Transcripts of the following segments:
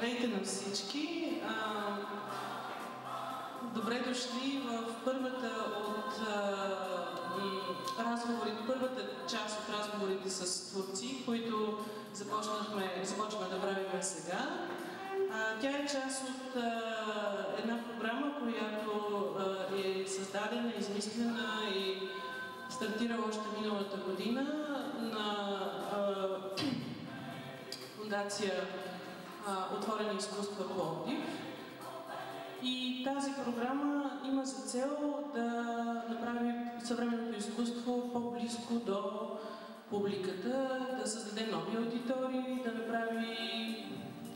Здравейте на всички! Добре дошли в първата от а, разговори, първата част от разговорите с творци, които започнахме, започваме да правим сега. Тя е част от една програма, която е създадена, измислена и стартира още миналата година на фундация Отворени изкуства Пловдив. И тази програма има за цел да направи съвременното изкуство по-близко до публиката, да създаде нови аудитории, да направи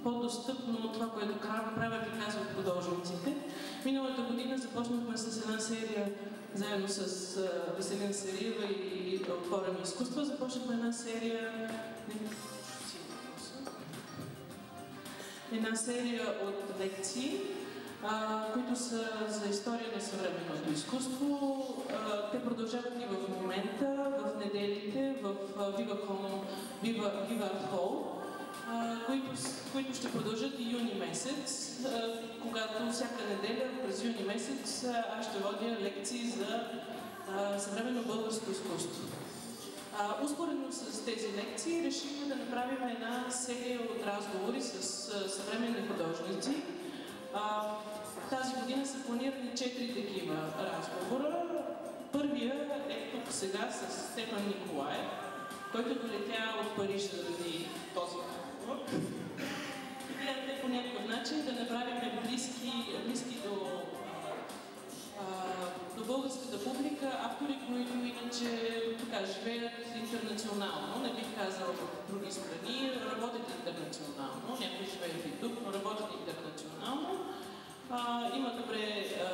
по-достъпно това, което правят и казват художниците. Миналата година започнахме с една серия, заедно с Веселин Сариева и Отворени изкуства, започнахме една серия една серия от лекции, а, които са за история на съвременното изкуство. А, те продължават и в момента, в неделите, в Viva Home, Viva, които, които ще продължат и юни месец, а, когато всяка неделя през юни месец аз ще водя лекции за а, съвременно българско изкуство. А, успоредно с тези лекции решихме да направим една серия от разговори с а, съвременни художници. А, тази година са планирани четири такива разговора. Първия е тук сега с Стефан Николаев, който долетя от Париж заради този разговор. Идеята е по някакъв начин да направим близки, близки до до българската публика автори, които иначе така живеят интернационално, не бих казал в други страни, работят интернационално, някои живеят и тук, но работят интернационално. А, има добре а,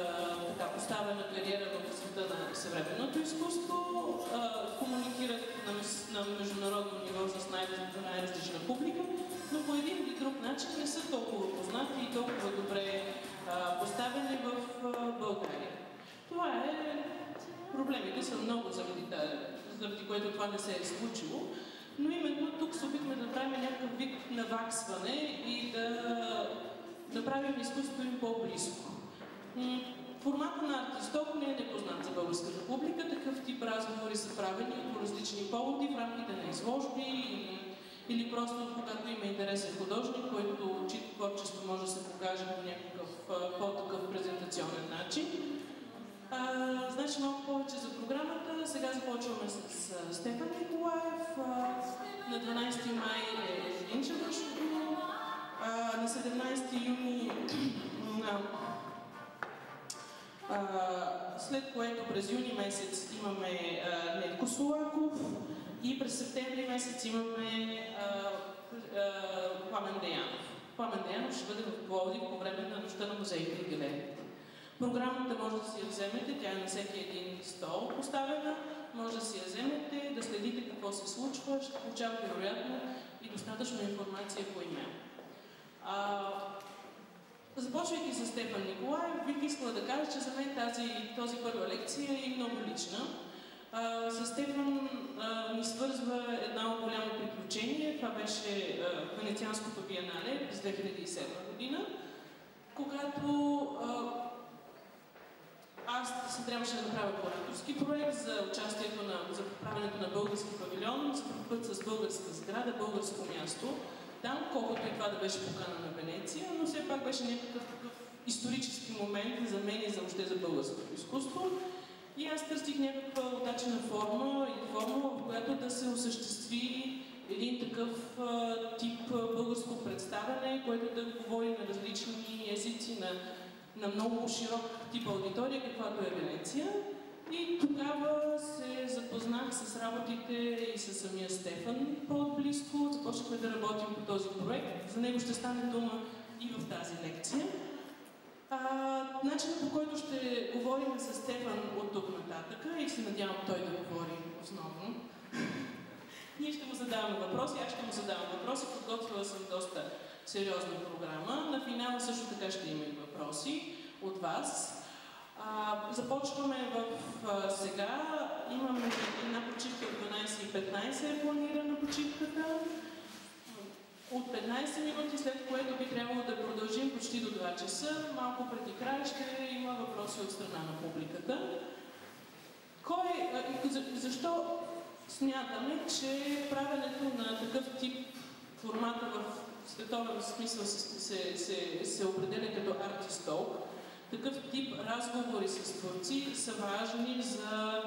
така, поставена кариера в света на съвременното изкуство, а, комуникират на, на международно ниво с най- най-различна публика, но по един или друг начин не са толкова познати и толкова добре а, поставени в а, България. Това е... Проблемите са много заради, заради което това не се е случило, но именно тук се опитваме да направим някакъв вид наваксване и да направим изкуството им по-близко. Формата на артисток не е непознат за българската публика. Такъв тип разговори са правени по различни поводи в рамките на изложби или, или просто когато има интересен художник, който чието творчество може да се покаже по някакъв по-такъв презентационен начин. А, значи програмата. Сега започваме с Стефан Николаев. На 12 май е Инчевършото. На 17 юни след което през юни месец имаме Нетко Солаков и през септември месец имаме Пламен Деянов. Пламен Деянов ще бъде в Пловдив по време на нощта на музеите и галерията. Програмата може да си я вземете, тя е на всеки един стол поставена, може да си я вземете, да следите какво се случва, ще получавате вероятно и достатъчно информация по имейл. А, започвайки с Стефан Николаев, бих искала да кажа, че за мен тази, този първа лекция е много лична. А, с Стефан а, ни свързва едно голямо приключение. Това беше а, Венецианското биенале през 2007 година, когато а, аз се трябваше да направя кураторски проект за участието на, за правенето на български павилион, за път с българска сграда, българско място. Там, колкото и това да беше покана на Венеция, но все пак беше някакъв такъв исторически момент за мен и за още за българското изкуство. И аз търсих някаква удачна форма и формула, в която да се осъществи един такъв а, тип българско представяне, което да говори на различни езици, на на много широк тип аудитория, каквато е Венеция. И тогава се запознах с работите и с самия Стефан по-близко. Започнахме да работим по този проект. За него ще стане дума и в тази лекция. А, начинът по който ще говорим с Стефан от тук нататък и се надявам той да говори основно. Ние ще му задаваме въпроси, аз ще му задавам въпроси, подготвила съм доста сериозна програма. На финала също така ще има и въпроси от вас. А, започваме в а, сега. Имаме една почивка от 12.15 е планирана почивката. от 15 минути, след което би трябвало да продължим почти до 2 часа. Малко преди края ще има въпроси от страна на публиката. Кой, защо смятаме, че правенето на такъв тип формата в световен смисъл се, се, се, се определя като артистол, такъв тип разговори с творци са важни за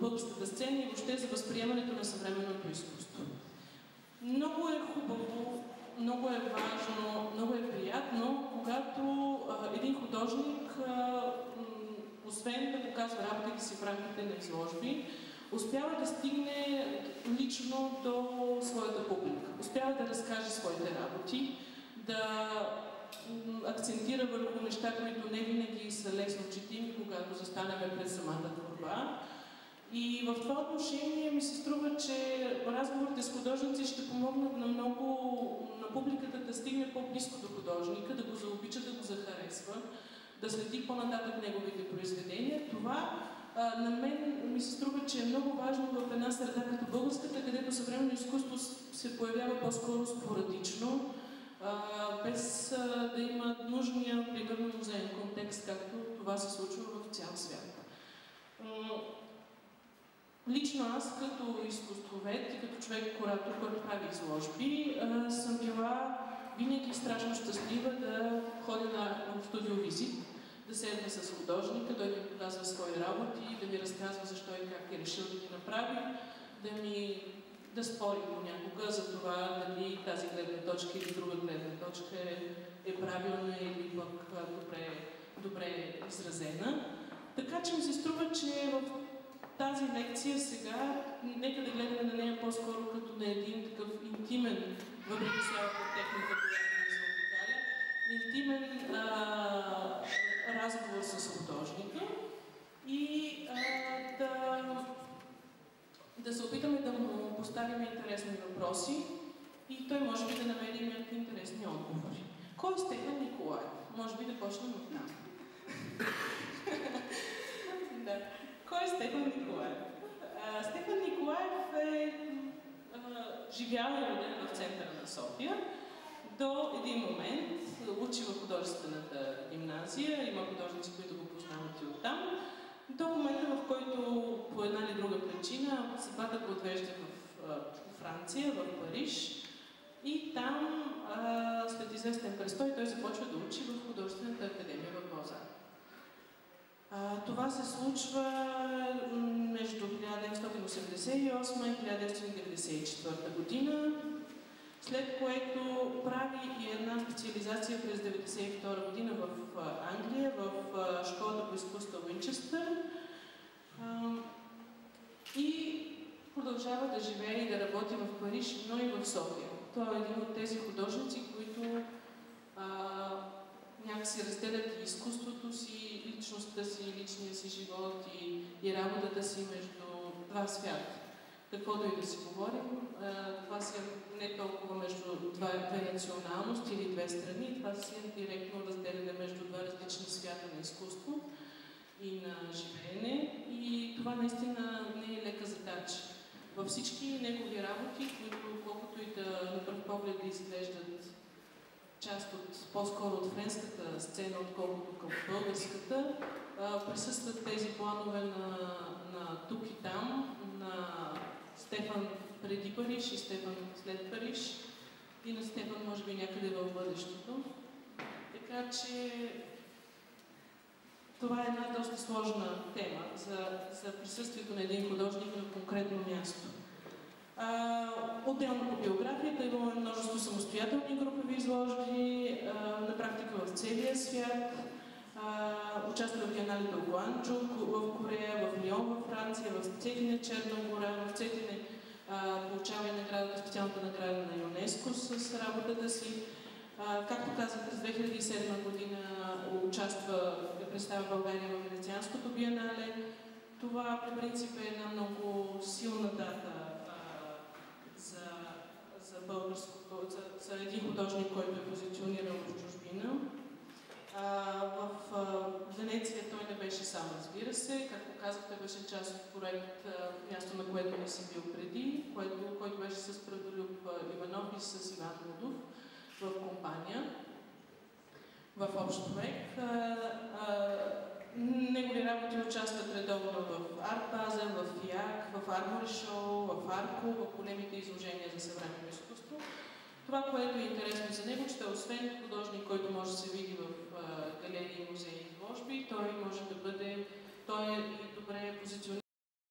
българската сцена и въобще за възприемането на съвременното изкуство. Много е хубаво, много е важно, много е приятно, когато а, един художник, а, освен да показва работите си в рамките на изложби, успява да стигне лично до своята публика, успява да разкаже своите работи, да акцентира върху неща, които не винаги са лесно четими, когато застанеме пред самата творба. И в това отношение ми се струва, че разговорите с художници ще помогнат на много на публиката да стигне по-близко до художника, да го заобича, да го захаресва, да следи по-нататък неговите произведения. Това а, на мен ми се струва, че е много важно в една среда като българската, където съвременно изкуство се появява по-скоро спорадично, без да има нужния, примерно, музейен контекст, както това се случва в цял свят. Лично аз, като изкуствовед и като човек-куратор, който прави изложби, съм била винаги страшно щастлива да ходя на студиовизит, да седна с художника, той ми показва свои работи, да ми разказва защо и как е решил да ги направи, да ми да спорим понякога за това дали тази гледна точка или друга гледна точка е, е правилна или пък добре, добре изразена. Така че ми се струва, че в тази лекция сега, нека да гледаме на нея по-скоро като на един такъв интимен, въпреки цялата техника, която ни заобикаля, интимен а, разговор с художника и а, да, да се опитаме да му поставим интересни въпроси и той може би да намери някакви интересни отговори. Кой е Стефан Николаев? Може би да почнем от там. да. Кой е Стефан Николаев? А, Стефан Николаев е живял и роден в центъра на София. До един момент учи в художествената гимназия, има художници, които го познават и оттам. До момента, в който по една или друга причина съдбата го отвежда в, в Франция, в Париж. И там, а, след известен престой, той започва да учи в художествената академия в Бозар. Това се случва между 1988 и 1994 година, след което прави и една специализация през 1992 година в Англия, в школата по изкуство Уинчестър и продължава да живее и да работи в Париж, но и в София. Той е един от тези художници, които някакси разделят изкуството си, личността си, личния си живот и, и работата си между два свята. Каквото и да си говорим, това си е не толкова между две националности или две страни, това си е директно разделяне между два различни свята на изкуство и на живеене. И това наистина не е лека задача. Във всички негови работи, които колкото и да на пръв поглед да изглеждат част от, по-скоро от френската сцена, отколкото към българската, присъстват тези планове на, на тук и там, на Стефан преди Париж и Стефан след Париж и на Стефан може би някъде в бъдещето. Така че това е една доста сложна тема за, за присъствието на един художник на конкретно място. А, отделно по биографията имаме множество самостоятелни групови изложби, а, на практика в целия свят. Участва в Биеналите в Гуанчжу, в Корея, в Лион, в Франция, в Цетине, Черна гора, в Цетине получава и наградата, специалната награда на ЮНЕСКО с работата си. А, както казах, през 2007 година участва, представя България в Венецианското биенале. Това по принцип е една много силна дата за, за българското, за, за един художник, който е позициониран в чужбина. А, в а, Венеция той не беше сам, разбира се. Както казах, той беше част от проект Място, на което не си бил преди, което, който беше с Правдолюб Иванов и с Иван Мудов в компания, в общ проект. Негови работи участват редовно в Арт База, в ФИАК, в Армори Шоу, в Арко, в големите изложения за съвременно изкуство. Това, което е интересно за него, че той освен художник, който може да се види в галерии, музеи и изложби, той може да бъде, той е добре позициониран